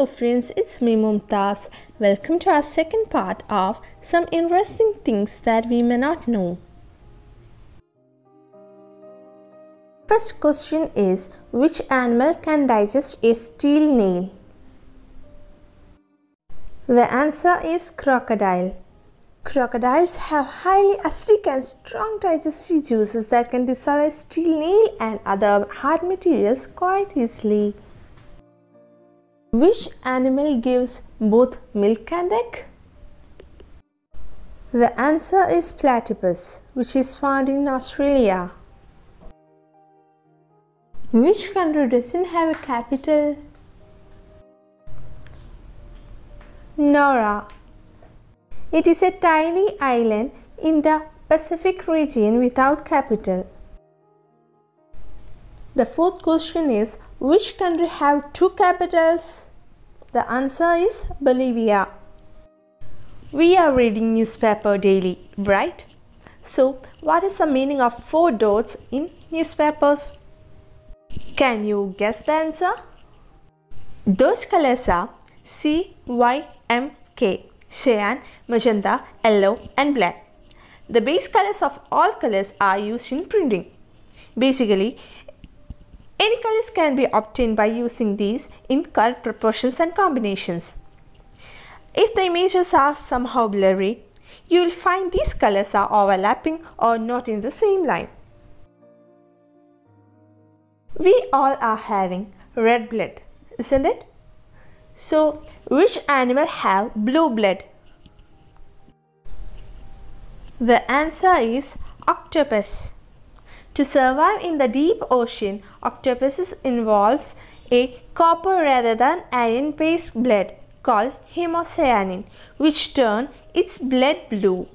Hello friends, it's me Mumthaz. Welcome to our second part of some interesting things that we may not know. First question is which animal can digest a steel nail? The answer is crocodile. Crocodiles have highly acidic and strong digestive juices that can dissolve steel nail and other hard materials quite easily. Which animal gives both milk and egg? The answer is platypus, which is found in Australia. Which country doesn't have a capital? Nauru. It is a tiny island in the Pacific region without capital. The fourth question is which country have two capitals? The answer is Bolivia. We are reading newspaper daily, right? So, what is the meaning of four dots in newspapers? Can you guess the answer? Those colors are C, Y, M, K cyan, magenta, yellow and black. The base colors of all colors are used in printing. Basically, any colors can be obtained by using these in correct proportions and combinations. If the images are somehow blurry, you will find these colors are overlapping or not in the same line. We all are having red blood, isn't it? So, which animal have blue blood? The answer is octopus. To survive in the deep ocean, octopuses involves a copper rather than iron-based blood called hemocyanin, which turn its blood blue.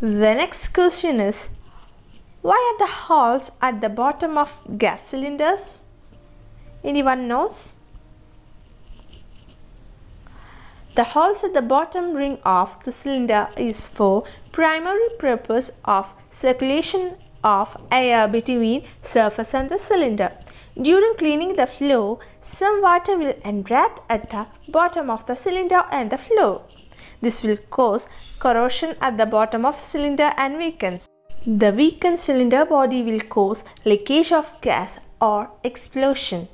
The next question is, why are the holes at the bottom of gas cylinders? Anyone knows? The holes at the bottom ring of the cylinder is for primary purpose of circulation of air between surface and the cylinder. During cleaning the flow, some water will entrap at the bottom of the cylinder and the flow. This will cause corrosion at the bottom of the cylinder and weakens. The weakened cylinder body will cause leakage of gas or explosion.